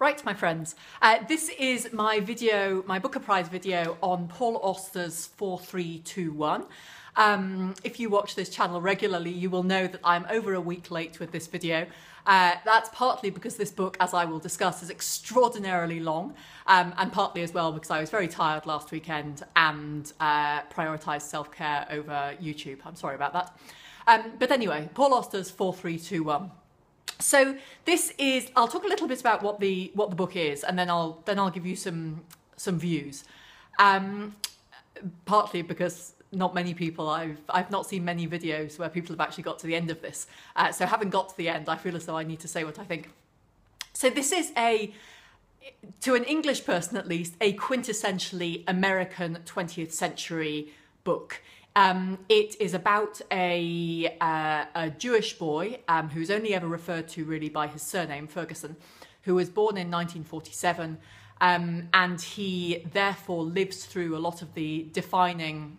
Right, my friends, uh, this is my video, my Booker Prize video on Paul Auster's 4321. Um, if you watch this channel regularly, you will know that I'm over a week late with this video. Uh, that's partly because this book, as I will discuss, is extraordinarily long, um, and partly as well because I was very tired last weekend and uh, prioritised self-care over YouTube. I'm sorry about that. Um, but anyway, Paul Auster's 4321. So this is, I'll talk a little bit about what the what the book is, and then I'll then I'll give you some some views. Um, partly because not many people I've I've not seen many videos where people have actually got to the end of this. Uh, so having got to the end, I feel as though I need to say what I think. So this is a to an English person at least, a quintessentially American 20th century book. Um, it is about a, uh, a Jewish boy um, who's only ever referred to really by his surname, Ferguson, who was born in 1947. Um, and he therefore lives through a lot of the defining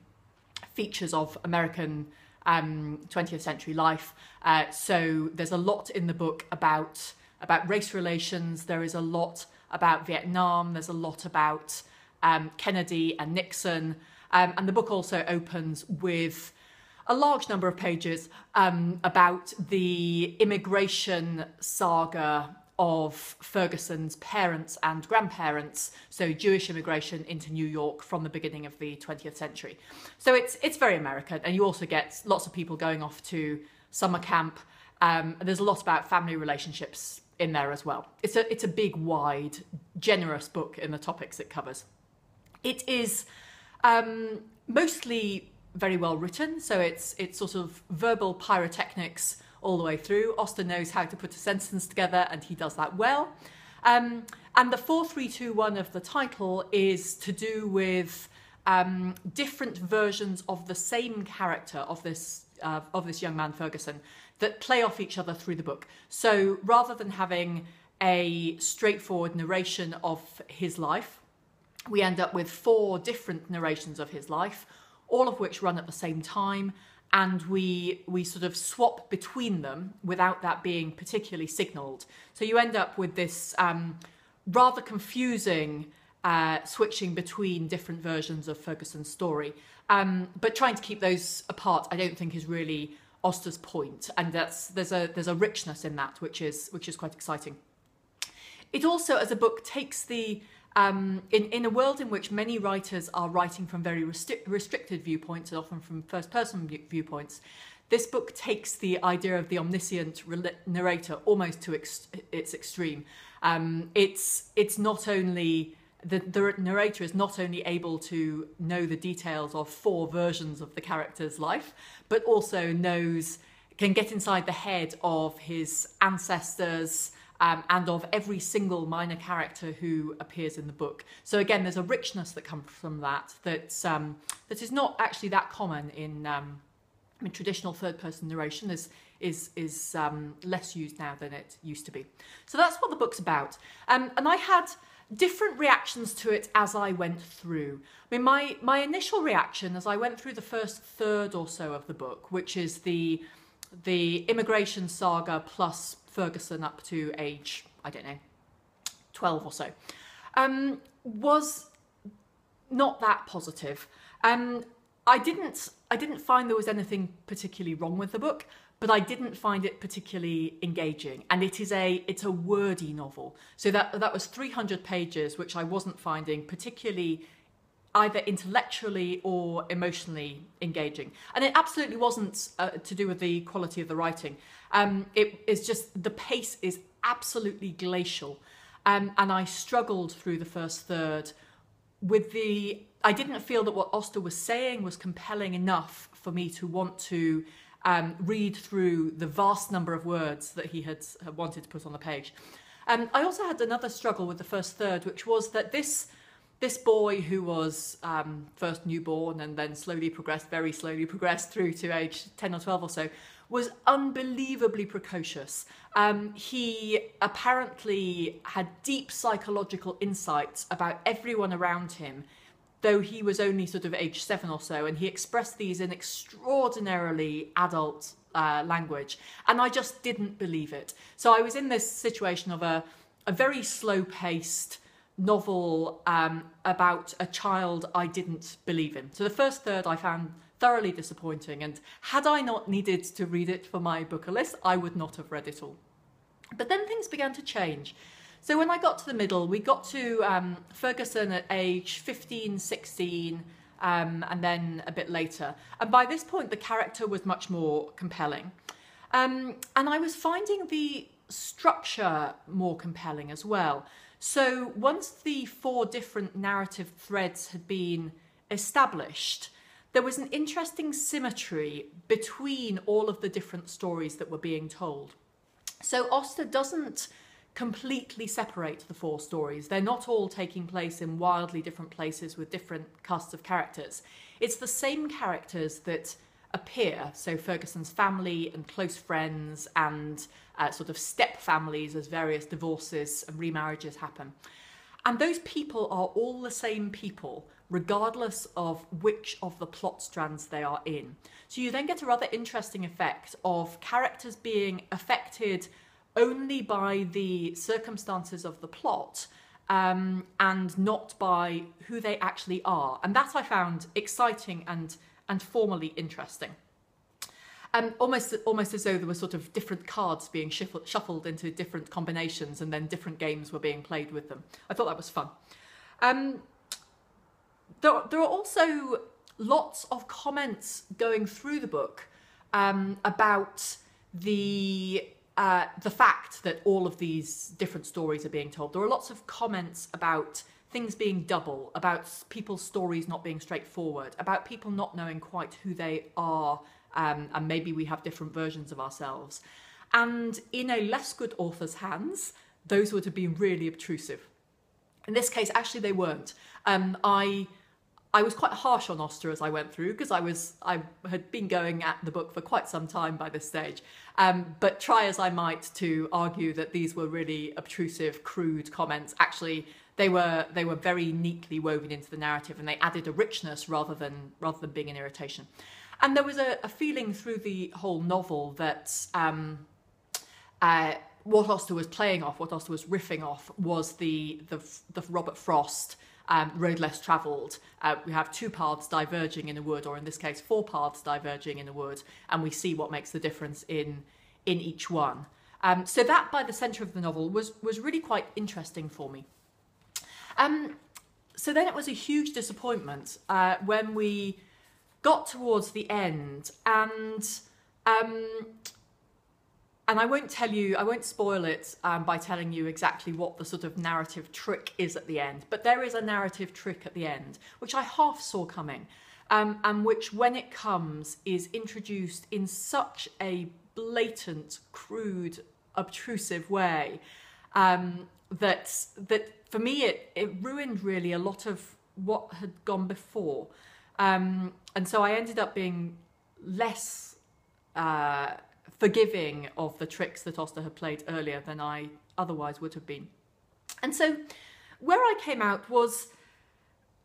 features of American um, 20th century life. Uh, so there's a lot in the book about about race relations. There is a lot about Vietnam. There's a lot about um, Kennedy and Nixon. Um, and the book also opens with a large number of pages um, about the immigration saga of Ferguson's parents and grandparents, so Jewish immigration into New York from the beginning of the 20th century. So it's it's very American, and you also get lots of people going off to summer camp. Um, there's a lot about family relationships in there as well. It's a it's a big, wide, generous book in the topics it covers. It is um, mostly very well written, so it's it's sort of verbal pyrotechnics all the way through. Auster knows how to put a sentence together, and he does that well. Um, and the 4321 of the title is to do with um, different versions of the same character of this uh, of this young man Ferguson that play off each other through the book. So rather than having a straightforward narration of his life, we end up with four different narrations of his life, all of which run at the same time, and we we sort of swap between them without that being particularly signalled. So you end up with this um, rather confusing uh, switching between different versions of Ferguson's story. Um, but trying to keep those apart, I don't think is really Auster's point, and that's there's a there's a richness in that which is which is quite exciting. It also, as a book, takes the um, in, in a world in which many writers are writing from very restri- restricted viewpoints and often from first person viewpoints, this book takes the idea of the omniscient narrator almost to ex- its extreme. Um, it's, it's not only the, the narrator is not only able to know the details of four versions of the character's life, but also knows, can get inside the head of his ancestors, um, and of every single minor character who appears in the book. So again, there's a richness that comes from that that um, that is not actually that common in, um, traditional third-person narration. Is is is um, less used now than it used to be. So that's what the book's about. Um, and I had different reactions to it as I went through. I mean, my my initial reaction as I went through the first third or so of the book, which is the the immigration saga plus Ferguson up to age, I don't know, 12 or so, um, was not that positive. Um, I didn't I didn't find there was anything particularly wrong with the book, but I didn't find it particularly engaging. And it is a it's a wordy novel. So that that was 300 pages, which I wasn't finding particularly either intellectually or emotionally engaging. And it absolutely wasn't uh, to do with the quality of the writing. Um, it is just the pace is absolutely glacial. Um, and I struggled through the first third with the. I didn't feel that what Auster was saying was compelling enough for me to want to um, read through the vast number of words that he had, wanted to put on the page. Um, I also had another struggle with the first third, which was that this this boy who was um, first newborn and then slowly progressed, very slowly progressed through to age 10 or 12 or so, was unbelievably precocious. Um, he apparently had deep psychological insights about everyone around him, though he was only sort of age seven or so, and he expressed these in extraordinarily adult uh, language. And I just didn't believe it. So I was in this situation of a a very slow paced novel um, about a child I didn't believe in. So the first third I found thoroughly disappointing, and had I not needed to read it for my booker list, I would not have read it all. But then things began to change. So when I got to the middle, we got to um, Ferguson at age 15, 16, um, and then a bit later. And by this point, the character was much more compelling. Um, and I was finding the structure more compelling as well. So once the four different narrative threads had been established, there was an interesting symmetry between all of the different stories that were being told. So Auster doesn't completely separate the four stories. They're not all taking place in wildly different places with different casts of characters. It's the same characters that appear. So Ferguson's family and close friends and uh, sort of step families as various divorces and remarriages happen. And those people are all the same people, regardless of which of the plot strands they are in. So you then get a rather interesting effect of characters being affected only by the circumstances of the plot um, and not by who they actually are. And that I found exciting and, and formally interesting. Um, almost, almost as though there were sort of different cards being shuffled, shuffled into different combinations and then different games were being played with them. I thought that was fun. Um, there, there are also lots of comments going through the book um, about the uh, the fact that all of these different stories are being told. There are lots of comments about things being double, about people's stories not being straightforward, about people not knowing quite who they are, um, and maybe we have different versions of ourselves. And in a less good author's hands, those would have been really obtrusive. In this case, actually, they weren't. Um, I I was quite harsh on Auster as I went through because I was I had been going at the book for quite some time by this stage. Um, but try as I might to argue that these were really obtrusive, crude comments, actually they were they were very neatly woven into the narrative and they added a richness rather than rather than being an irritation. And there was a, a feeling through the whole novel that um, uh, what Auster was playing off, what Auster was riffing off, was the the, the Robert Frost um, road less travelled. Uh, we have two paths diverging in a wood, or in this case, four paths diverging in a wood, and we see what makes the difference in in each one. Um, so that, by the centre of the novel, was was really quite interesting for me. Um, so then it was a huge disappointment uh, when we got towards the end and um, and I won't tell you, I won't spoil it um, by telling you exactly what the sort of narrative trick is at the end, but there is a narrative trick at the end, which I half saw coming, um, and which, when it comes, is introduced in such a blatant, crude, obtrusive way um, that that for me it it ruined really a lot of what had gone before, um, and so I ended up being less. Uh, forgiving of the tricks that Auster had played earlier than I otherwise would have been. And so where I came out was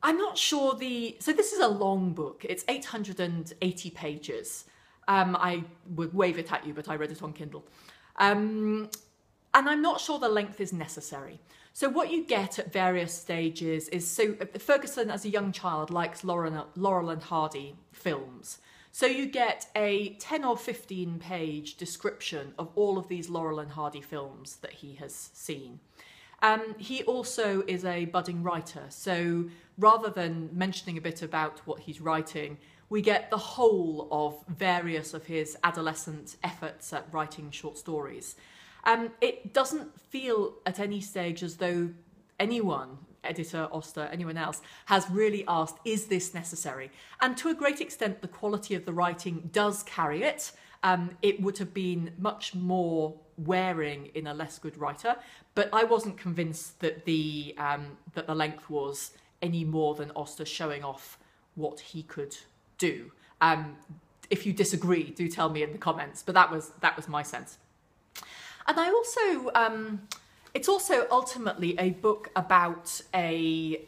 I'm not sure the so this is a long book. It's 880 pages. Um, I would wave it at you, but I read it on Kindle. Um, and I'm not sure the length is necessary. So what you get at various stages is so Ferguson as a young child likes Laurel, Laurel and Hardy films. So you get a 10 or 15 page description of all of these Laurel and Hardy films that he has seen. Um, he also is a budding writer, so rather than mentioning a bit about what he's writing, we get the whole of various of his adolescent efforts at writing short stories. Um, it doesn't feel at any stage as though anyone editor, Auster, anyone else, has really asked, is this necessary? And to a great extent, the quality of the writing does carry it. Um, it would have been much more wearing in a less good writer, but I wasn't convinced that the um, that the length was any more than Auster showing off what he could do. Um, if you disagree, do tell me in the comments. But that was that was my sense. And I also um, it's also ultimately a book about a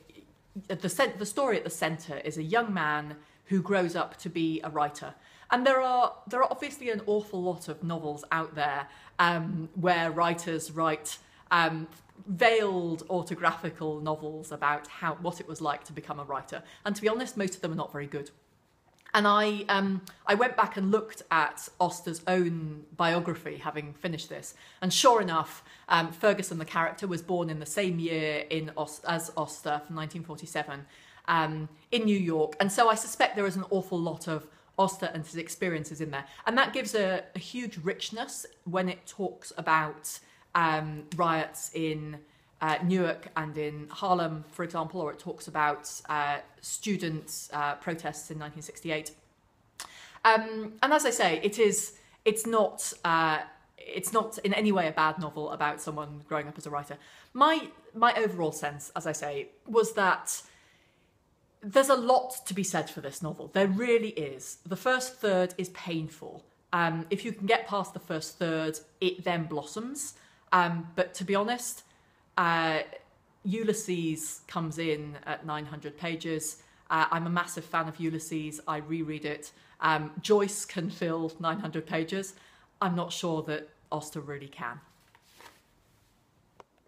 the the story at the center is a young man who grows up to be a writer. And there are there are obviously an awful lot of novels out there um, where writers write um, veiled autographical novels about how what it was like to become a writer. And to be honest, most of them are not very good. And I, um, I went back and looked at Auster's own biography, having finished this. And sure enough, um, Ferguson, the character, was born in the same year in as Auster from 1947 um, in New York. And so I suspect there is an awful lot of Auster and his experiences in there. And that gives a, a huge richness when it talks about um, riots in uh, Newark and in Harlem, for example, or it talks about uh, student uh, protests in 1968. Um, and as I say, it is it's not uh, it's not in any way a bad novel about someone growing up as a writer. My my overall sense, as I say, was that there's a lot to be said for this novel. There really is. The first third is painful. Um, if you can get past the first third, it then blossoms. Um, but to be honest, uh, Ulysses comes in at 900 pages. Uh, I'm a massive fan of Ulysses. I reread it. Um, Joyce can fill 900 pages. I'm not sure that Auster really can.